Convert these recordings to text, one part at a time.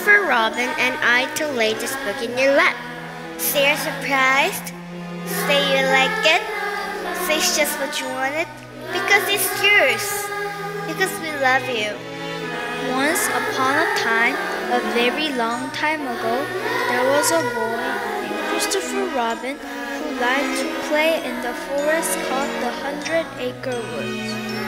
for Robin and I to lay this book in your lap. Say you're surprised, say you like it, say it's just what you wanted, because it's yours, because we love you. Once upon a time, a very long time ago, there was a boy named Christopher Robin who liked to play in the forest called the Hundred Acre Woods.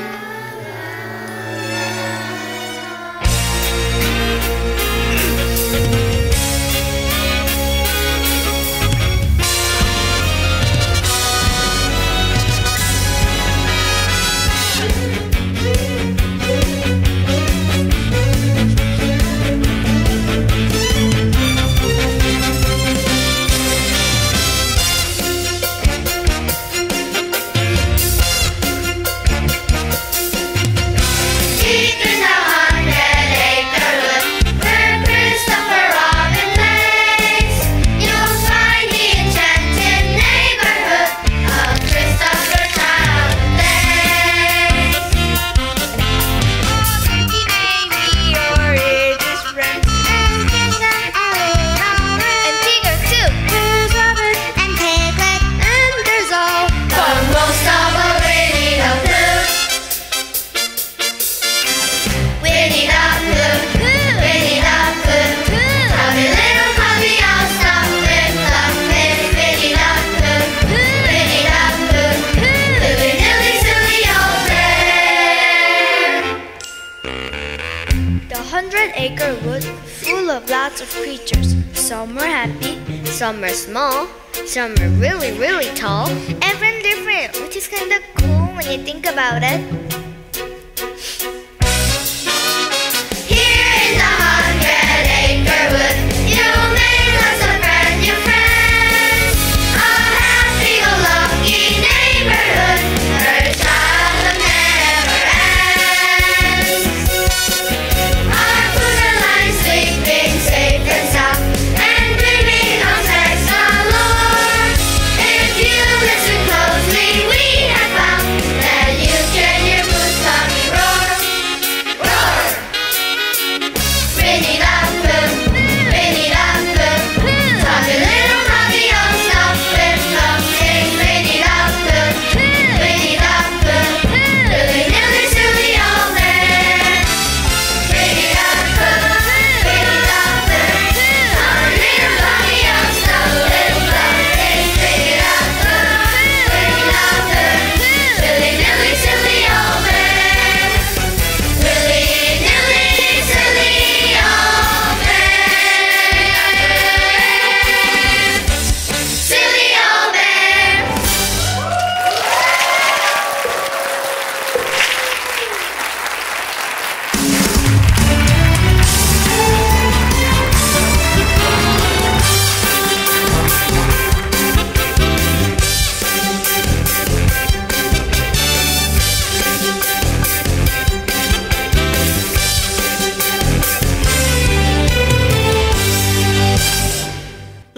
Some are small, some are really, really tall, and from different, which is kind of cool when you think about it.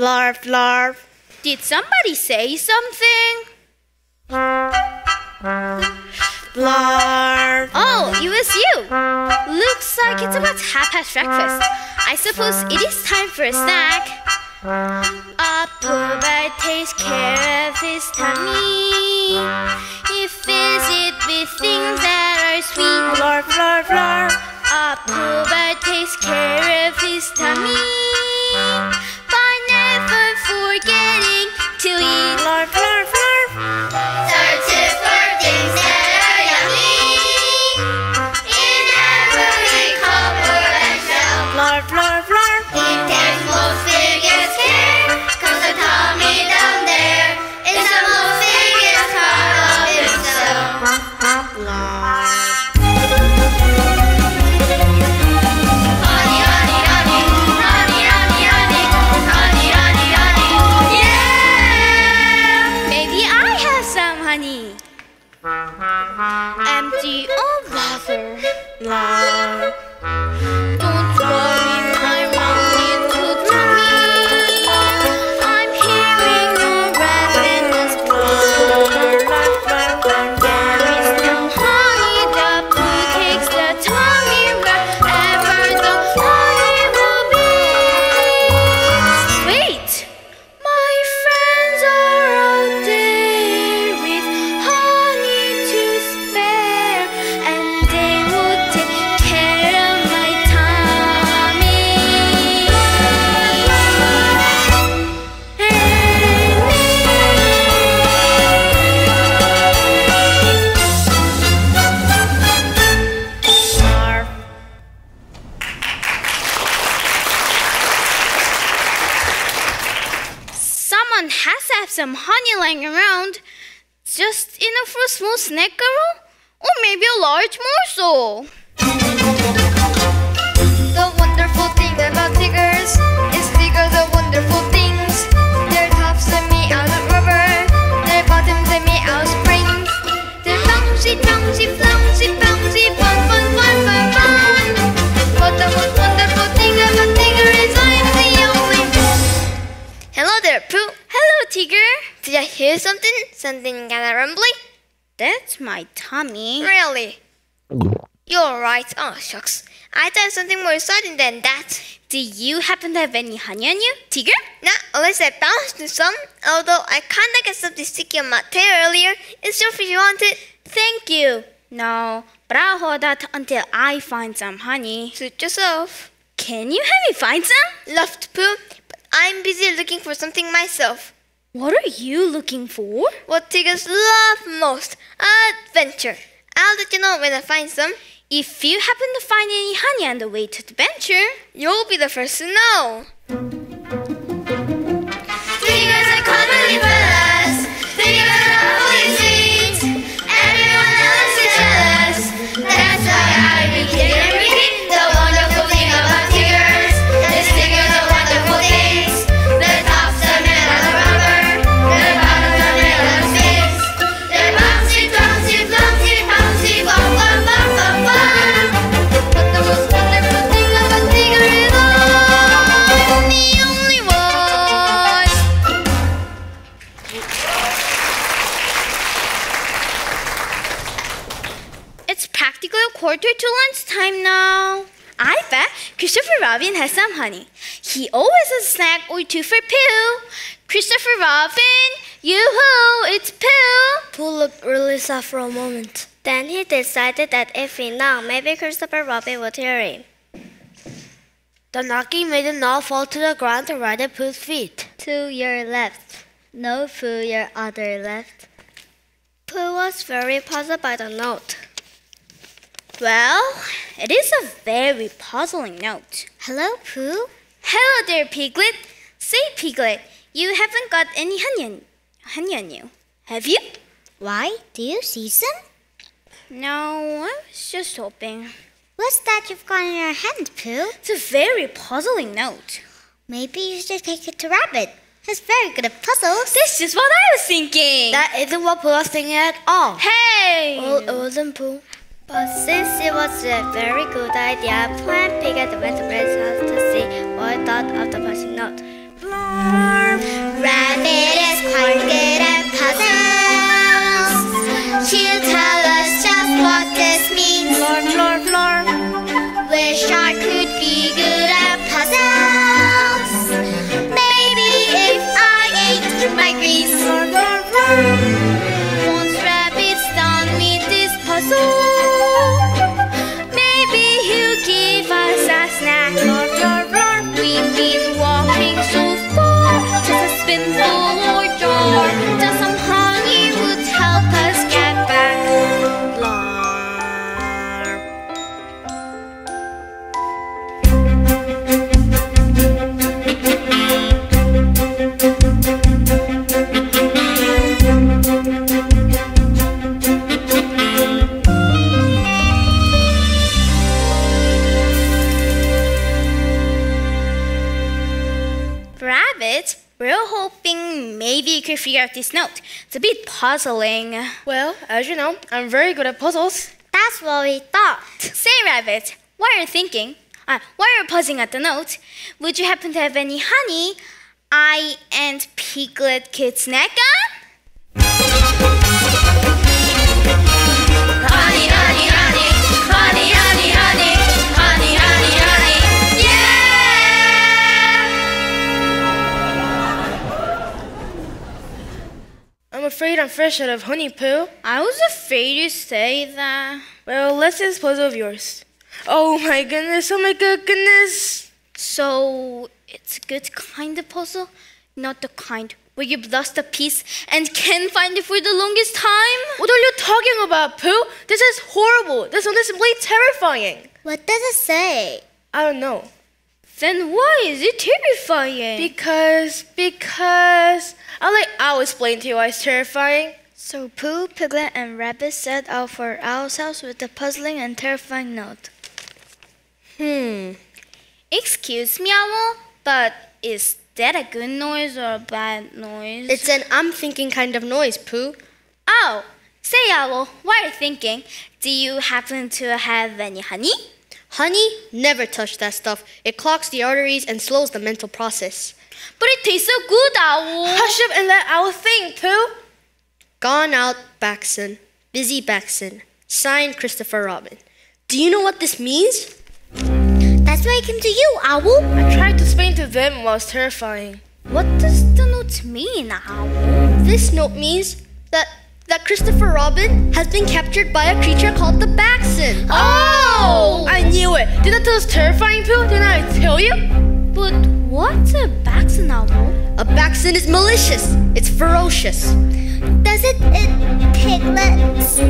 Larf, larf. Did somebody say something? Larf. Oh, it was you. Looks like it's about half past breakfast. I suppose it is time for a snack. A bluebird takes care of his tummy. He fills it with things that are sweet. Larf, larf, larf. A bluebird takes care of his tummy. la. Tigger. Did I hear something? Something kind of rumbly? That's my tummy. Really? You're right. Oh, shucks. I thought something more exciting than that. Do you happen to have any honey on you, Tigger? Not unless I bounced to some. Although I kinda got something sticky on my tail earlier. It's your if you want it. Thank you. No, but I'll hold that until I find some honey. Suit yourself. Can you help me find some? Love to Pooh, but I'm busy looking for something myself. What are you looking for? What tigers love most adventure. I'll let you know when I find some. If you happen to find any honey on the way to the venture, You'll be the first to know. Looked really sad for a moment. Then he decided that if he knocked, maybe Christopher Robin would hear him. The knocking made the knot fall to the ground right at Pooh's feet. To your left. No, Pooh, your other left. Pooh was very puzzled by the note. Well, it is a very puzzling note. Hello, Pooh? Hello there, Piglet. Say, Piglet, you haven't got any honey on, honey on you, have you? Why? Do you see some? No, I was just hoping. What's that you've got in your hand, Pooh? It's a very puzzling note. Maybe you should take it to Rabbit. He's very good at puzzles. This is what I was thinking. That isn't what Pooh was thinking at all. hey! Well, it wasn't Pooh. But since it was a very good idea, Pooh and Piglet went to Red's house to see what he thought of the puzzling note. Rabbit is quite good at puzzles. She'll tell us just what this means. Floor, floor, floor. Wish I could be good at puzzles. Maybe if I ate my grease. Floor, floor, floor. You figure out this note. It's a bit puzzling. Well, as you know, I'm very good at puzzles. That's what we thought. Say, Rabbit, while you're thinking, uh, while you're puzzling at the note, would you happen to have any honey I and Piglet could snack on? Honey, honey, honey, honey, I'm afraid I'm fresh out of honey Pooh. I was afraid you'd say that. Well, let's see this puzzle of yours. Oh my goodness, oh my good goodness. So it's a good kind of puzzle, not the kind where you've lost a piece and can't find it for the longest time. What are you talking about, Pooh? This is horrible. This one is simply terrifying. What does it say? I don't know. Then why is it terrifying? Because, because, I'll let Owl explain to you why it's terrifying. So Pooh, Piglet, and Rabbit set out for Owl's house with a puzzling and terrifying note. Hmm. Excuse me, Owl, but is that a good noise or a bad noise? It's an I'm thinking kind of noise, Pooh. Oh, say, Owl, while you're thinking, do you happen to have any honey? Honey, never touch that stuff. It clogs the arteries and slows the mental process. But it tastes so good, Owl. Hush up and let Owl think, Pooh. Gone out, Backson. Busy Backson. Signed, Christopher Robin. Do you know what this means? That's why I came to you, Owl. I tried to explain to them what was terrifying. What does the note mean, Owl? This note means that that Christopher Robin has been captured by a creature called the Backson. Oh! I knew it. Did that tell us terrifying, Pooh? Didn't I tell you? But what's a Backson Owl? A Backson is malicious. It's ferocious. Does it eat piglets?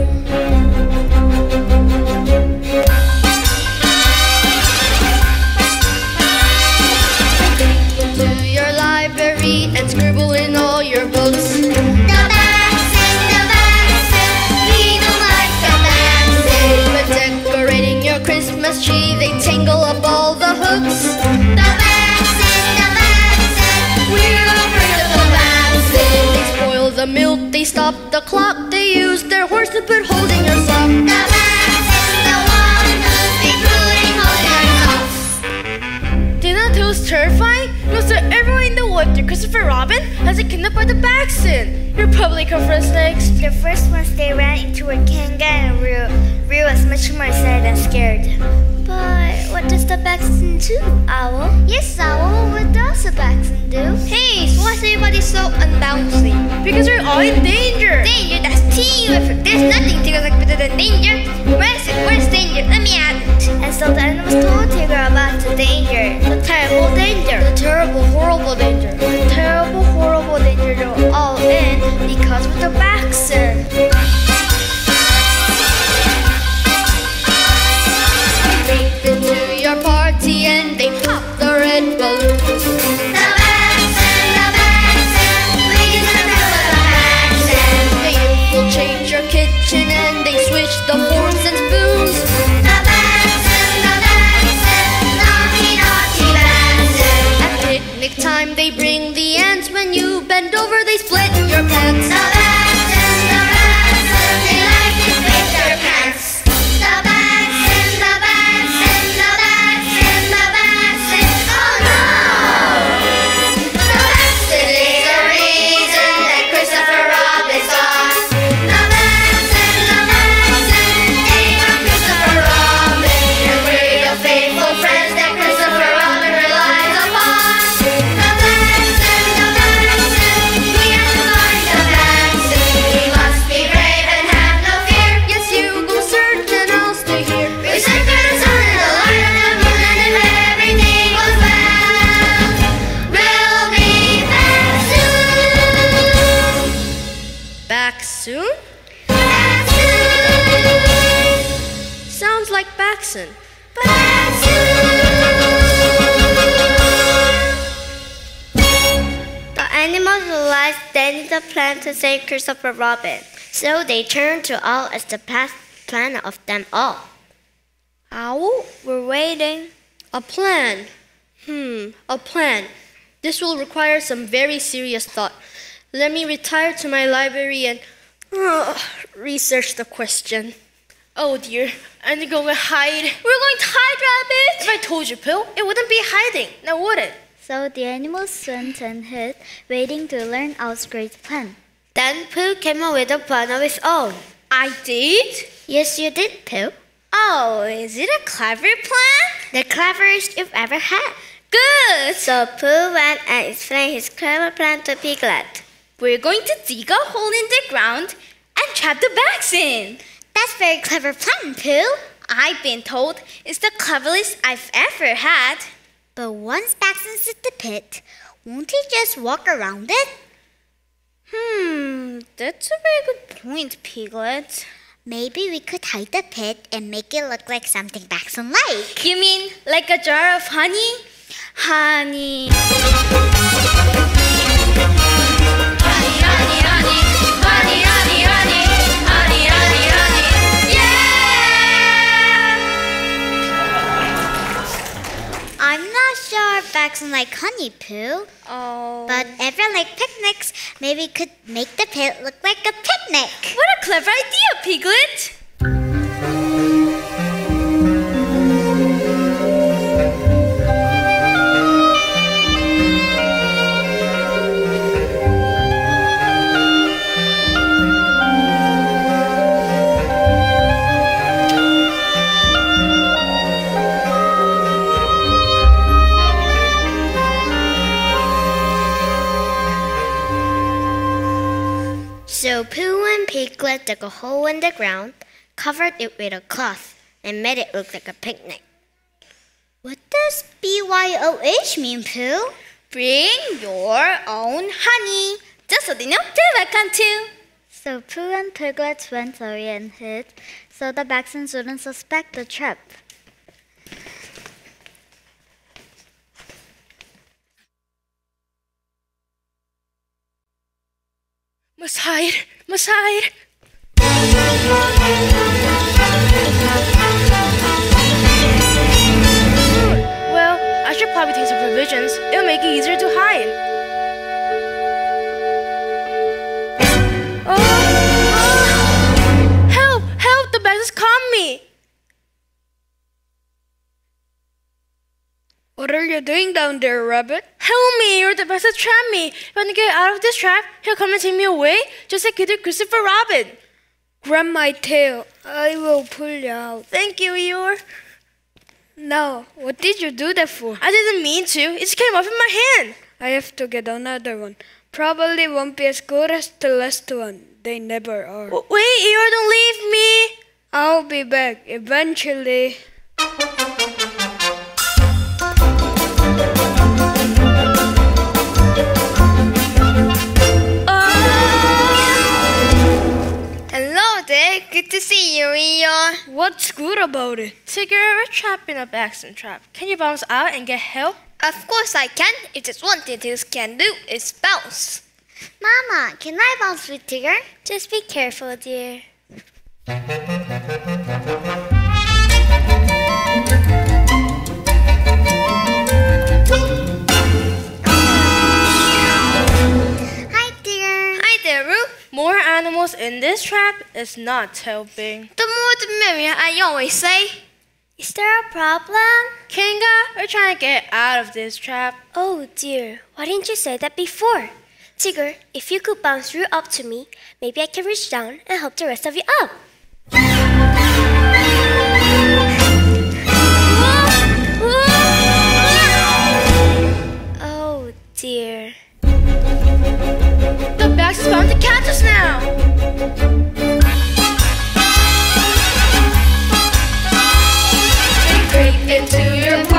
Christopher Robin, has been kidnapped by the Backson. You're probably come first next. The first ones they ran into a Kanga and Roo. Roo was much more excited and scared. But what does the Backson do, Owl? Yes, Owl, what does a Backson do? Hey, so why's everybody so unbouncy? Because we're all in danger. Danger, that's T-U-F. There's nothing to like better than danger. Where's it? Where's danger? Let me add it. And so the animals told Tigger about the danger. The terrible to save Christopher Robin. So they turned to Owl as the best plan of them all. Owl, we're waiting. A plan. Hmm, a plan. This will require some very serious thought. Let me retire to my library and uh, research the question. Oh dear, I I'm gonna hide. We're going to hide, Rabbit. If I told you, Pill, it wouldn't be hiding, now would it? So the animals went and hid, waiting to learn Owl's great plan. Then Pooh came up with a plan of his own. I did? Yes, you did, Pooh. Oh, is it a clever plan? The cleverest you've ever had. Good. So Pooh went and explained his clever plan to Piglet. We're going to dig a hole in the ground and trap the bags in. That's very clever plan, Pooh. I've been told it's the cleverest I've ever had. But once Backson's in the pit, won't he just walk around it? Hmm, that's a very good point, Piglet. Maybe we could hide the pit and make it look like something Backson like. You mean like a jar of honey? honey. Honey, like honey Pooh, Oh. but everyone like picnics. Maybe we could make the pit look like a picnic. what a clever idea, Piglet! Piglet dug a hole in the ground, covered it with a cloth, and made it look like a picnic. What does BYOH mean, Pooh? Bring your own honey. just so they know they're welcome too. So Pooh and Piglet went away and hid, so the Backsons wouldn't suspect the trap. Must hide, must hide. Well, I should probably take some provisions. It'll make it easier to hide. Oh, oh. Help! Help! The bag caught me! What are you doing down there, Rabbit? Help me! Or the best has trapped me! If I get out of this trap, he'll come and take me away, just like he did Christopher Robin. Grab my tail. I will pull you out. Thank you, Eeyore. Now, what did you do that for? I didn't mean to. It just came off in my hand. I have to get another one. Probably won't be as good as the last one. They never are. W- Wait, Eeyore, don't leave me. I'll be back eventually. Good to see you, Eeyore. What's good about it? Tigger, we're trapped in a Backson trap. Can you bounce out and get help? Of course I can. If there's one thing you can do, is bounce. Mama, can I bounce with Tigger? Just be careful, dear. More animals in this trap is not helping. The more the merrier, I always say. Is there a problem? Kanga, we're trying to get out of this trap. Oh dear, why didn't you say that before? Tigger, if you could bounce through up to me, maybe I can reach down and help the rest of you up. Oh dear. Bax is bound to catch us now. Creep into your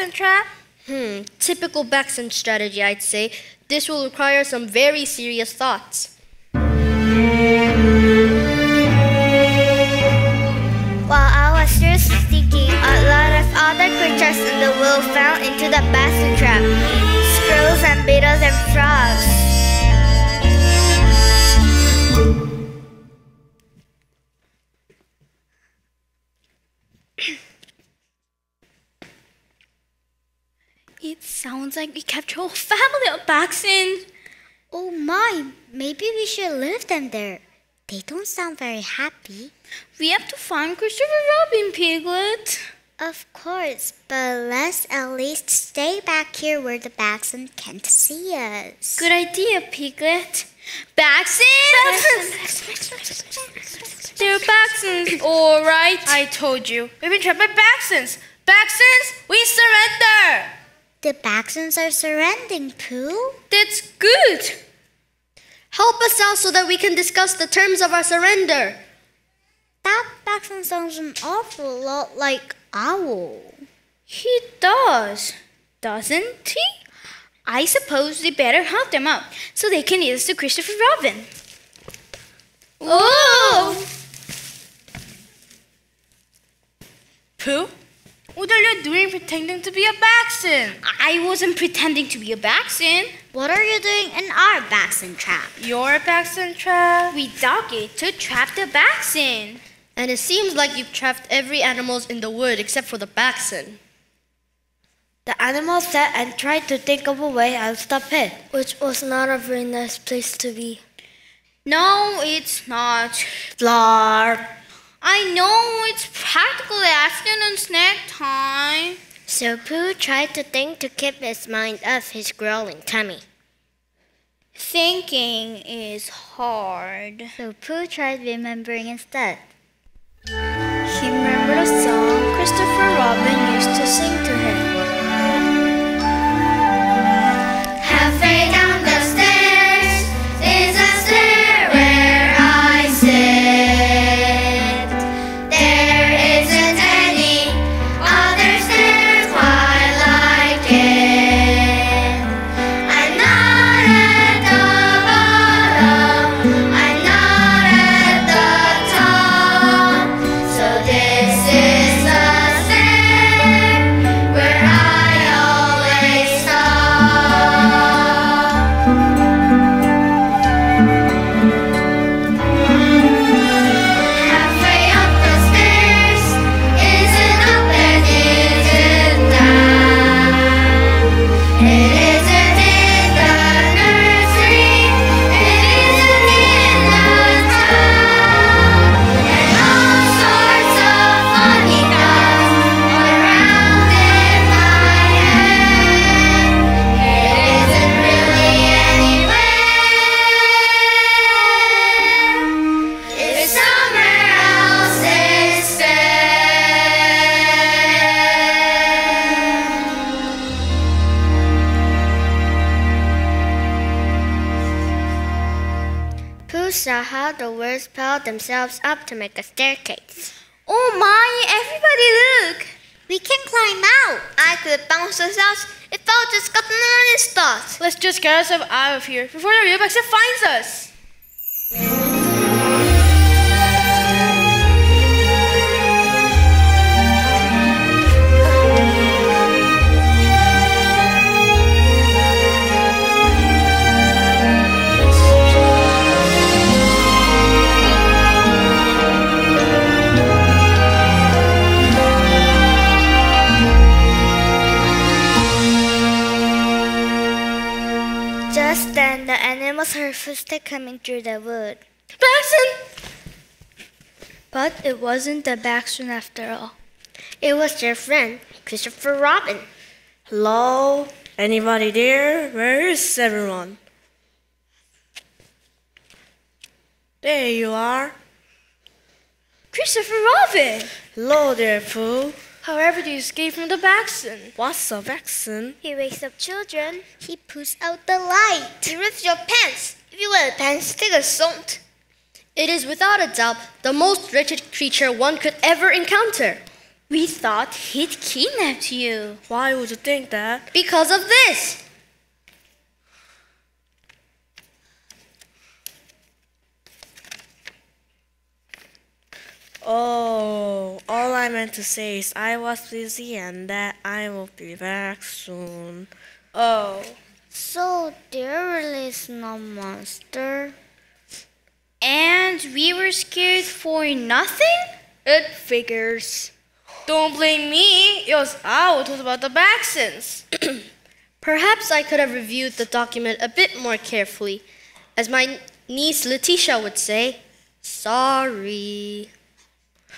Backson trap? Hmm, typical Backson strategy, I'd say. This will require some very serious thoughts. While I was seriously thinking, a lot of other creatures in the world fell into the basket trap. Squirrels and beetles and frogs. Sounds like we captured a whole family of Backsons. Oh my, maybe we should leave them there. They don't sound very happy. We have to find Christopher Robin, Piglet. Of course, but let's at least stay back here where the Backson can't see us. Good idea, Piglet. Backsons! They're Backsons, all right. I told you. We've been trapped by Backsons. Backsons, we surrender. The Backsons are surrendering, Pooh. That's good. Help us out so that we can discuss the terms of our surrender. That Backson sounds an awful lot like Owl. He does, doesn't he? I suppose we better help them out so they can lead us to Christopher Robin. Oh! Pooh, what are you doing pretending to be a Backson? I wasn't pretending to be a Backson. What are you doing in our Backson trap? You're a Backson trap. We dug it to trap the Backson. And it seems like you've trapped every animals in the wood except for the Backson. The animal sat and tried to think of a way out of the pit. Which was not a very nice place to be. No, it's not. Blarp. I know it's practically afternoon snack time. So Pooh tried to think to keep his mind off his growling tummy. Thinking is hard. So Pooh tried remembering instead. He remembered a song Christopher Robin used to sing themselves up to make a staircase. Oh my, everybody look! We can climb out. I could bounce us out if I just got the running start. Let's just get ourselves out of here before the real Baxter finds us. The her heard footsteps coming through the wood. Backson! But it wasn't the Baxter after all. It was their friend, Christopher Robin. Hello? Anybody there? Where is everyone? There you are. Christopher Robin! Hello there, Pooh. However, do you escape from the Backson? What's a vaccine? He wakes up children. He puts out the light. He rips your pants. If you wear pants, take a salt. It is without a doubt the most wretched creature one could ever encounter. We thought he'd kidnapped you. Why would you think that? Because of this. Oh, all I meant to say is I was busy and that I will be back soon. Oh. So there really is no monster. And we were scared for nothing? It figures. Don't blame me. It was I who told about the Backsons. Perhaps I could have reviewed the document a bit more carefully. As my niece Letitia would say, sorry.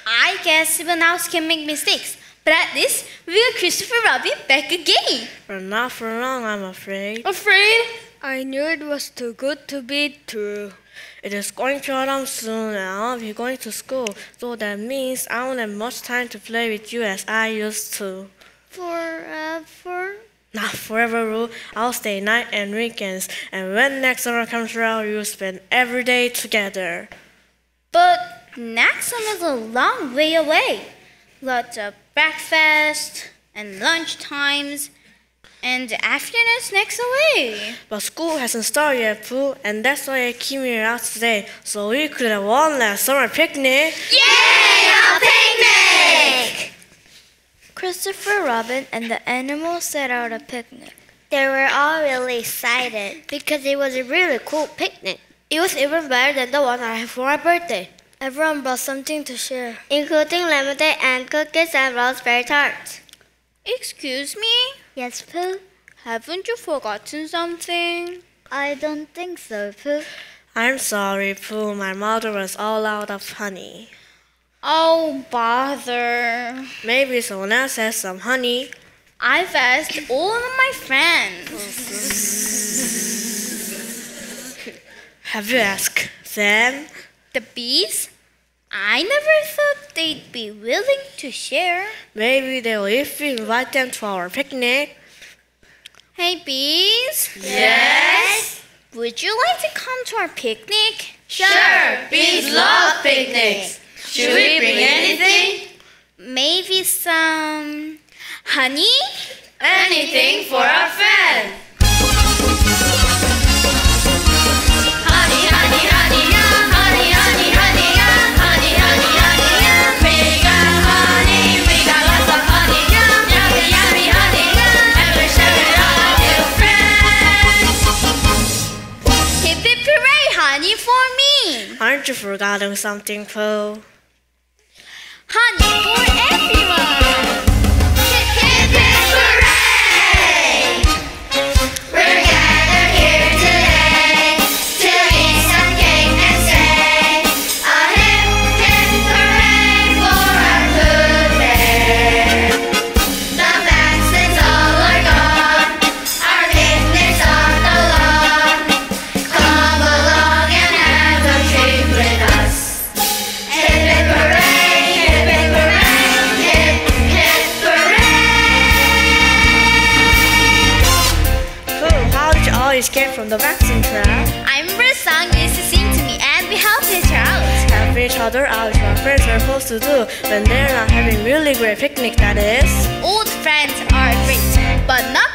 I guess even else can make mistakes. But at least we got Christopher Robin back again. But not for long, I'm afraid. Afraid? I knew it was too good to be true. It is going to autumn soon, and I'll be going to school, so that means I won't have much time to play with you as I used to. Forever? Not forever, Roo. I'll stay night and weekends, and when next summer comes around, we'll spend every day together. But next summer is a long way away. Lots of breakfast and lunch times and afternoon snacks away. But school hasn't started yet, Pooh, and that's why I came here out today, so we could have one last summer picnic. Yay! A picnic! Christopher Robin and the animals set out a picnic. They were all really excited because it was a really cool picnic. It was even better than the one I had for my birthday, Everyone brought something to share. including lemonade and cookies and raspberry tarts. Excuse me? Yes, Pooh? Haven't you forgotten something? I don't think so, Pooh. I'm sorry, Pooh. My mother was all out of honey. Oh, bother. Maybe someone else has some honey. I've asked all of my friends. Have you asked them? The bees? I never thought they'd be willing to share. Maybe they will if we invite them to our picnic. Hey, bees? Yes? Would you like to come to our picnic? Sure, bees love picnics. Should we bring anything? Maybe some honey? Anything for our friend. Aren't you forgetting something, Pooh? Honey for everyone! Other out what friends are supposed to do when they're not having really great picnic, that is. Old friends are great, but not